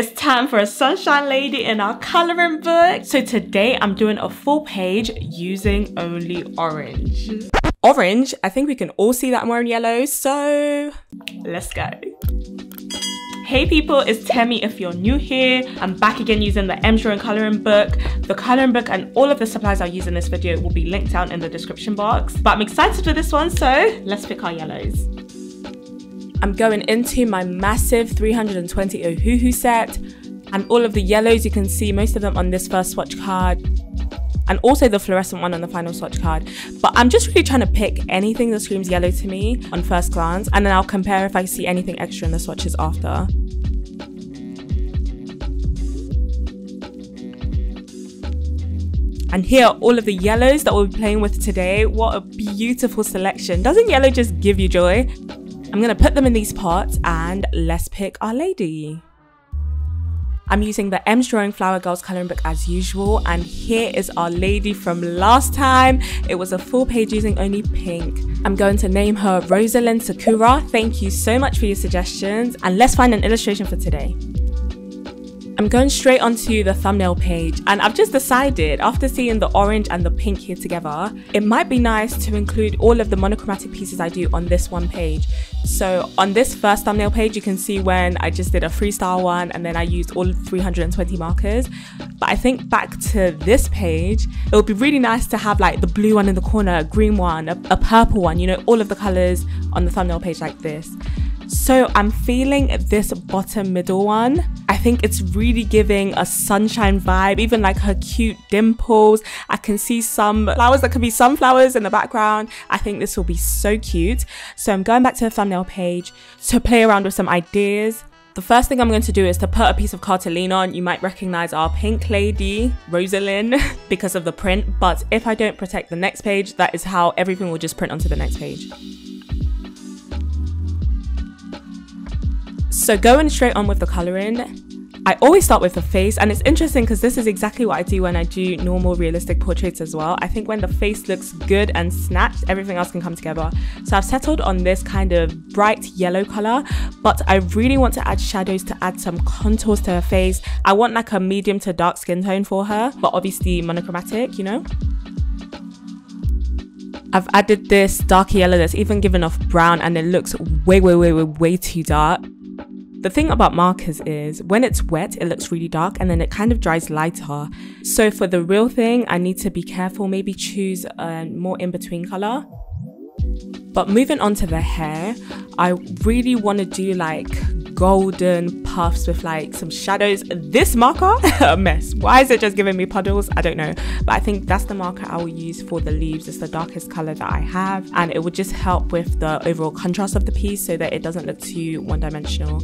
It's time for a sunshine lady in our coloring book. So today I'm doing a full page using only orange. Orange, I think we can all see that I'm wearing yellow, so let's go. Hey people, it's Temi if you're new here. I'm back again using the M's Drawing Colouring Book. The colouring book and all of the supplies I use in this video will be linked down in the description box. But I'm excited for this one, so let's pick our yellows. I'm going into my massive 320 Ohuhu set and all of the yellows you can see most of them on this first swatch card and also the fluorescent one on the final swatch card. But I'm just really trying to pick anything that screams yellow to me on first glance and then I'll compare if I see anything extra in the swatches after. And here are all of the yellows that we'll be playing with today. What a beautiful selection. Doesn't yellow just give you joy? I'm gonna put them in these pots and let's pick our lady. I'm using the M's Drawing Flower Girls colouring book as usual and here is our lady from last time. It was a full page using only pink. I'm going to name her Rosalind Sakura. Thank you so much for your suggestions and let's find an illustration for today. I'm going straight onto the thumbnail page and I've just decided after seeing the orange and the pink here together, it might be nice to include all of the monochromatic pieces I do on this one page. So on this first thumbnail page, you can see when I just did a freestyle one and then I used all 320 markers. But I think back to this page, it would be really nice to have like the blue one in the corner, a green one, a, a purple one, you know, all of the colors on the thumbnail page like this. So I'm feeling this bottom middle one. I think it's really giving a sunshine vibe, even like her cute dimples. I can see some flowers that could be sunflowers in the background. I think this will be so cute. So I'm going back to the thumbnail page to play around with some ideas. The first thing I'm going to do is to put a piece of cartolina on. You might recognize our pink lady, Rosalind, because of the print. But if I don't protect the next page, that is how everything will just print onto the next page. So going straight on with the colouring, I always start with the face and it's interesting because this is exactly what I do when I do normal realistic portraits as well. I think when the face looks good and snatched, everything else can come together. So I've settled on this kind of bright yellow color, but I really want to add shadows to add some contours to her face. I want like a medium to dark skin tone for her, but obviously monochromatic, you know? I've added this dark yellow that's even given off brown and it looks way, way, way, way, way too dark. The thing about markers is when it's wet, it looks really dark and then it kind of dries lighter. So for the real thing, I need to be careful, maybe choose a more in-between color. But moving on to the hair, I really want to do like golden puffs with like some shadows. This marker, a mess. Why is it just giving me puddles? I don't know. But I think that's the marker I will use for the leaves. It's the darkest color that I have. And it would just help with the overall contrast of the piece so that it doesn't look too one dimensional.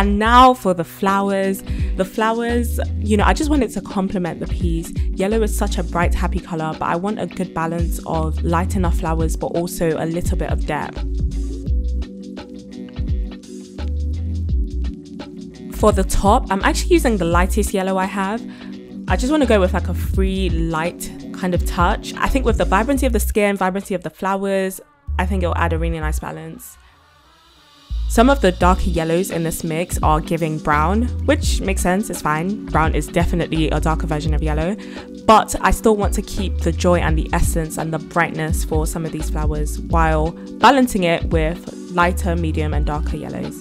And now for the flowers. The flowers, you know, I just wanted to complement the piece. Yellow is such a bright, happy color, but I want a good balance of light enough flowers, but also a little bit of depth. For the top, I'm actually using the lightest yellow I have. I just want to go with like a free light kind of touch. I think with the vibrancy of the skin, vibrancy of the flowers, I think it'll add a really nice balance. Some of the darker yellows in this mix are giving brown, which makes sense, it's fine. Brown is definitely a darker version of yellow, but I still want to keep the joy and the essence and the brightness for some of these flowers while balancing it with lighter, medium and darker yellows.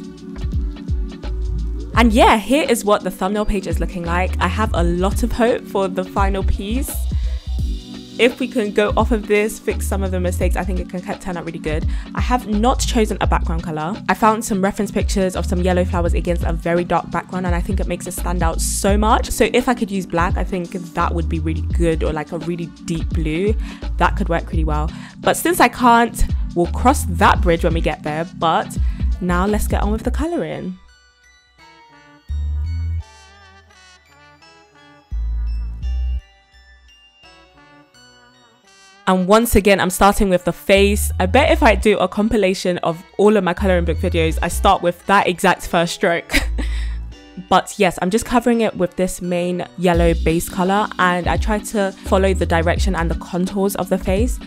And yeah, here is what the thumbnail page is looking like. I have a lot of hope for the final piece if we can go off of this, fix some of the mistakes, I think it can turn out really good. I have not chosen a background color. I found some reference pictures of some yellow flowers against a very dark background and I think it makes it stand out so much. So if I could use black, I think that would be really good or like a really deep blue. That could work really well. But since I can't, we'll cross that bridge when we get there. But now let's get on with the coloring. And once again, I'm starting with the face. I bet if I do a compilation of all of my coloring book videos, I start with that exact first stroke. but yes, I'm just covering it with this main yellow base color and I try to follow the direction and the contours of the face.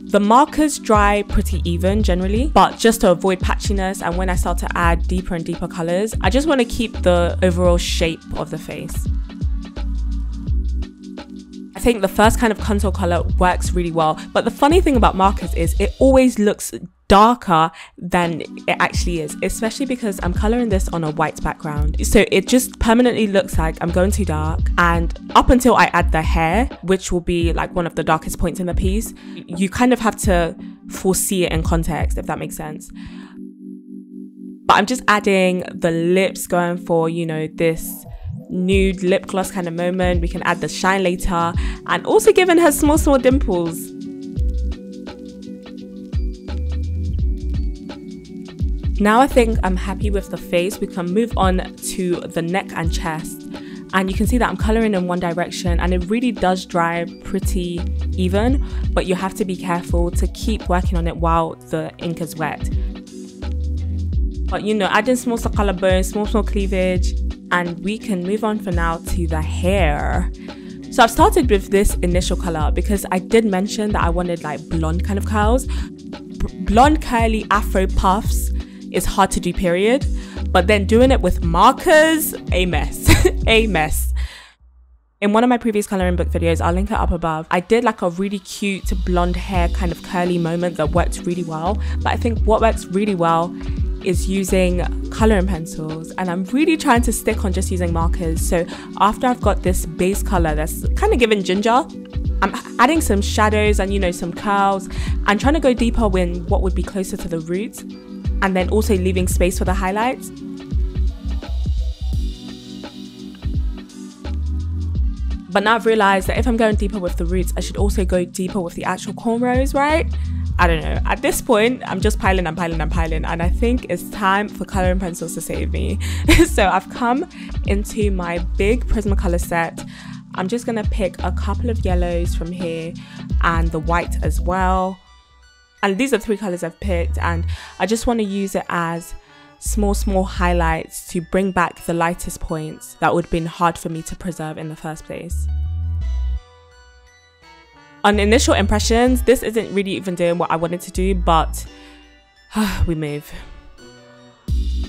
The markers dry pretty even generally, but just to avoid patchiness and when I start to add deeper and deeper colors, I just want to keep the overall shape of the face. I think the first kind of contour color works really well, but the funny thing about markers is it always looks darker than it actually is, especially because I'm coloring this on a white background. So it just permanently looks like I'm going too dark. And up until I add the hair, which will be like one of the darkest points in the piece, you kind of have to foresee it in context, if that makes sense. But I'm just adding the lips going for, you know, this nude lip gloss kind of moment. We can add the shine later and also giving her small, small dimples. Now I think I'm happy with the face. We can move on to the neck and chest. And you can see that I'm coloring in one direction and it really does dry pretty even, but you have to be careful to keep working on it while the ink is wet. But you know, adding small, small collarbone, small, small cleavage, and we can move on for now to the hair. So I've started with this initial color because I did mention that I wanted like blonde kind of curls. B blonde curly afro puffs is hard to do, period. But then doing it with markers, a mess, a mess. In one of my previous coloring book videos, I'll link it up above, I did like a really cute blonde hair kind of curly moment that worked really well. But I think what works really well is using coloring pencils and I'm really trying to stick on just using markers. So after I've got this base color that's kind of giving ginger, I'm adding some shadows and you know some curls and trying to go deeper when what would be closer to the roots and then also leaving space for the highlights. But now I've realized that if I'm going deeper with the roots, I should also go deeper with the actual cornrows, right? I don't know. At this point, I'm just piling and piling and piling, and I think it's time for coloring pencils to save me. so I've come into my big Prismacolor set. I'm just gonna pick a couple of yellows from here and the white as well and these are three colors I've picked and I just want to use it as small small highlights to bring back the lightest points that would have been hard for me to preserve in the first place. On initial impressions, this isn't really even doing what I wanted to do, but we move.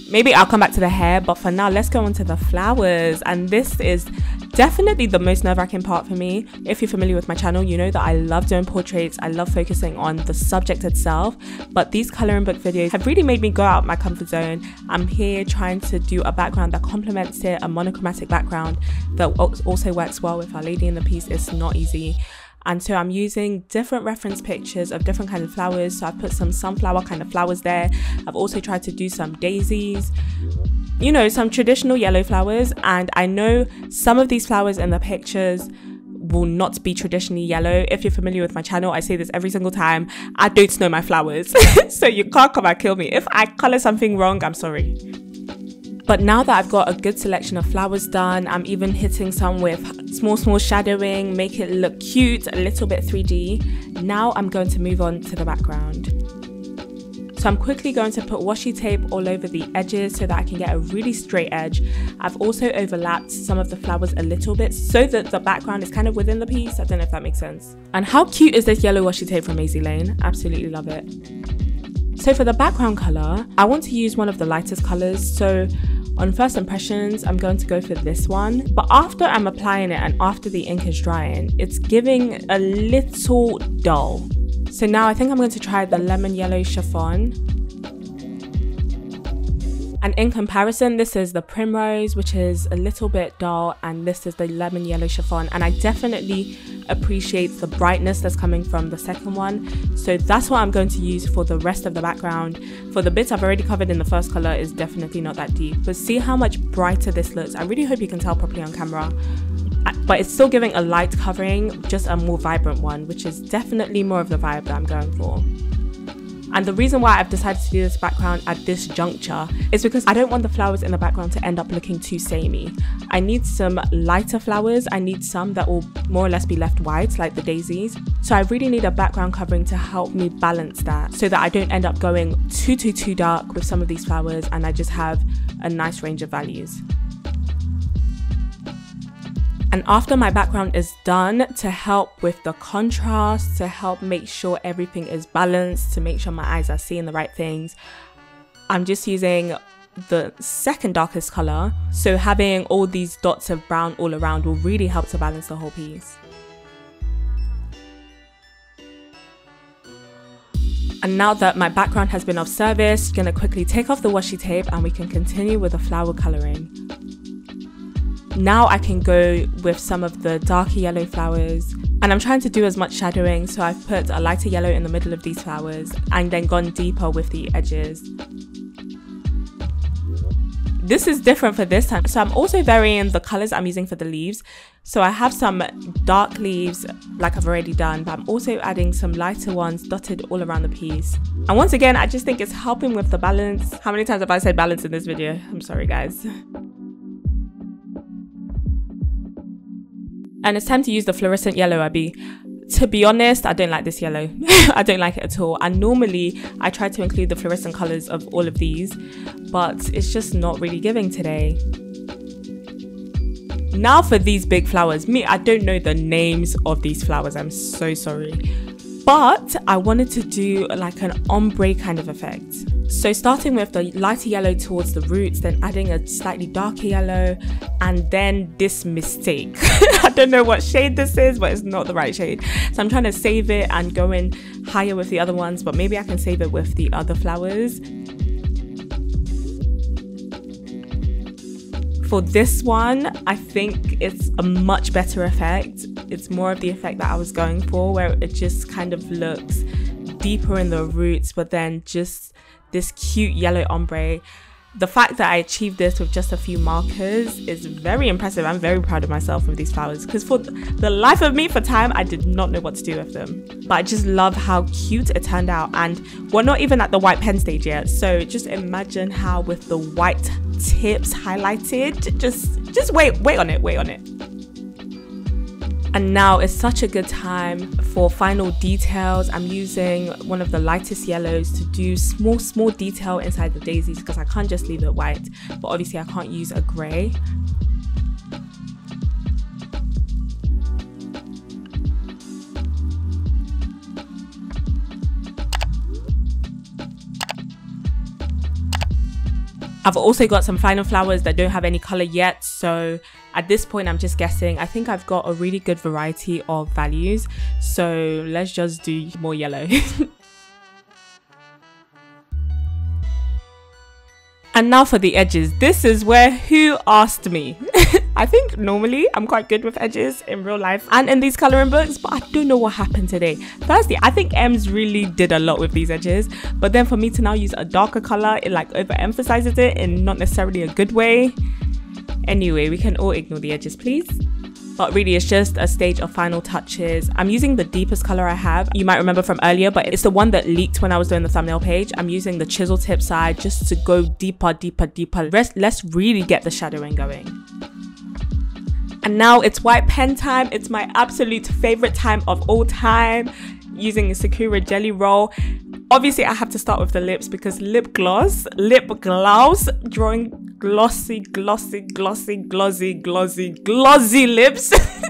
Maybe I'll come back to the hair, but for now, let's go on to the flowers. And this is definitely the most nerve-wracking part for me. If you're familiar with my channel, you know that I love doing portraits. I love focusing on the subject itself. But these coloring book videos have really made me go out my comfort zone. I'm here trying to do a background that complements it, a monochromatic background that also works well with our lady in the piece. It's not easy. And so I'm using different reference pictures of different kinds of flowers. So I've put some sunflower kind of flowers there. I've also tried to do some daisies, you know, some traditional yellow flowers. And I know some of these flowers in the pictures will not be traditionally yellow. If you're familiar with my channel, I say this every single time. I don't know my flowers. so you can't come and kill me. If I color something wrong, I'm sorry. But now that I've got a good selection of flowers done, I'm even hitting some with small, small shadowing, make it look cute, a little bit 3D. Now I'm going to move on to the background. So I'm quickly going to put washi tape all over the edges so that I can get a really straight edge. I've also overlapped some of the flowers a little bit so that the background is kind of within the piece. I don't know if that makes sense. And how cute is this yellow washi tape from Maisie Lane? Absolutely love it. So for the background color, I want to use one of the lightest colors. So on first impressions, I'm going to go for this one. But after I'm applying it and after the ink is drying, it's giving a little dull. So now I think I'm going to try the lemon yellow chiffon. And in comparison, this is the primrose, which is a little bit dull, and this is the lemon yellow chiffon. And I definitely appreciate the brightness that's coming from the second one. So that's what I'm going to use for the rest of the background. For the bits I've already covered in the first color is definitely not that deep. But see how much brighter this looks. I really hope you can tell properly on camera but it's still giving a light covering, just a more vibrant one, which is definitely more of the vibe that I'm going for. And the reason why I've decided to do this background at this juncture is because I don't want the flowers in the background to end up looking too samey. I need some lighter flowers. I need some that will more or less be left white, like the daisies. So I really need a background covering to help me balance that so that I don't end up going too, too, too dark with some of these flowers and I just have a nice range of values. And after my background is done, to help with the contrast, to help make sure everything is balanced, to make sure my eyes are seeing the right things, I'm just using the second darkest color. So having all these dots of brown all around will really help to balance the whole piece. And now that my background has been of service, gonna quickly take off the washi tape and we can continue with the flower coloring. Now I can go with some of the darker yellow flowers and I'm trying to do as much shadowing so I've put a lighter yellow in the middle of these flowers and then gone deeper with the edges. This is different for this time. So I'm also varying the colors I'm using for the leaves. So I have some dark leaves like I've already done, but I'm also adding some lighter ones dotted all around the piece. And once again, I just think it's helping with the balance. How many times have I said balance in this video? I'm sorry guys. And it's time to use the fluorescent yellow Abby to be honest, I don't like this yellow. I don't like it at all. And normally I try to include the fluorescent colors of all of these, but it's just not really giving today. Now for these big flowers. Me, I don't know the names of these flowers. I'm so sorry. But I wanted to do like an ombre kind of effect. So starting with the lighter yellow towards the roots, then adding a slightly darker yellow, and then this mistake. Don't know what shade this is, but it's not the right shade. So I'm trying to save it and go in higher with the other ones, but maybe I can save it with the other flowers. For this one, I think it's a much better effect. It's more of the effect that I was going for, where it just kind of looks deeper in the roots, but then just this cute yellow ombre. The fact that I achieved this with just a few markers is very impressive. I'm very proud of myself with these flowers because for the life of me, for time, I did not know what to do with them. But I just love how cute it turned out. And we're not even at the white pen stage yet. So just imagine how with the white tips highlighted, just, just wait, wait on it, wait on it. And now is such a good time for final details. I'm using one of the lightest yellows to do small, small detail inside the daisies because I can't just leave it white. But obviously I can't use a grey. I've also got some final flowers that don't have any color yet. So at this point, I'm just guessing. I think I've got a really good variety of values. So let's just do more yellow. And now for the edges. This is where who asked me? I think normally I'm quite good with edges in real life and in these coloring books, but I don't know what happened today. Firstly, I think Ems really did a lot with these edges, but then for me to now use a darker color, it like overemphasizes it in not necessarily a good way. Anyway, we can all ignore the edges, please but really it's just a stage of final touches. I'm using the deepest color I have. You might remember from earlier, but it's the one that leaked when I was doing the thumbnail page. I'm using the chisel tip side just to go deeper, deeper, deeper. Let's, let's really get the shadowing going. And now it's white pen time. It's my absolute favorite time of all time using a Sakura Jelly Roll. Obviously, I have to start with the lips because lip gloss, lip gloss, drawing glossy, glossy, glossy, glossy, glossy, glossy lips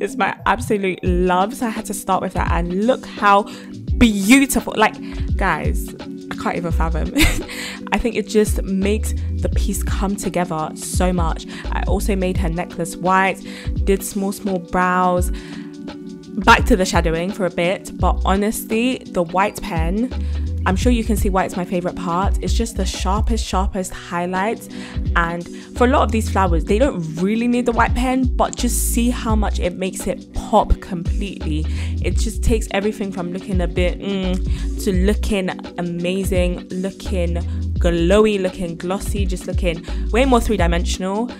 it's my absolute love. So I had to start with that and look how beautiful. Like, guys, I can't even fathom. I think it just makes the piece come together so much. I also made her necklace white, did small, small brows back to the shadowing for a bit, but honestly, the white pen, I'm sure you can see why it's my favorite part. It's just the sharpest, sharpest highlights. And for a lot of these flowers, they don't really need the white pen, but just see how much it makes it pop completely. It just takes everything from looking a bit mm, to looking amazing, looking glowy, looking glossy, just looking way more three dimensional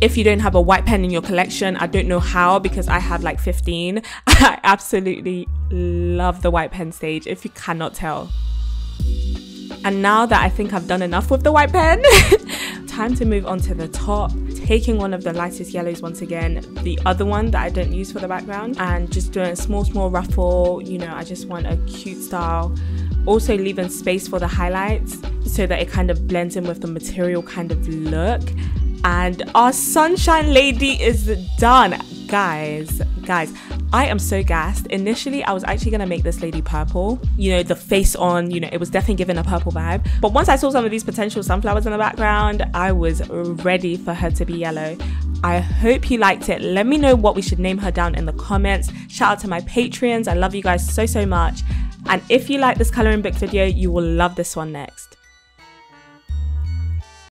if you don't have a white pen in your collection, I don't know how because I have like 15. I absolutely love the white pen stage if you cannot tell. And now that I think I've done enough with the white pen, time to move on to the top. Taking one of the lightest yellows once again, the other one that I don't use for the background, and just doing a small, small ruffle. You know, I just want a cute style. Also leaving space for the highlights so that it kind of blends in with the material kind of look And our sunshine lady is done. Guys, guys, I am so gassed. Initially, I was actually gonna make this lady purple. You know, the face on, you know, it was definitely giving a purple vibe. But once I saw some of these potential sunflowers in the background, I was ready for her to be yellow. I hope you liked it. Let me know what we should name her down in the comments. Shout out to my Patreons. I love you guys so, so much. And if you like this coloring book video, you will love this one next.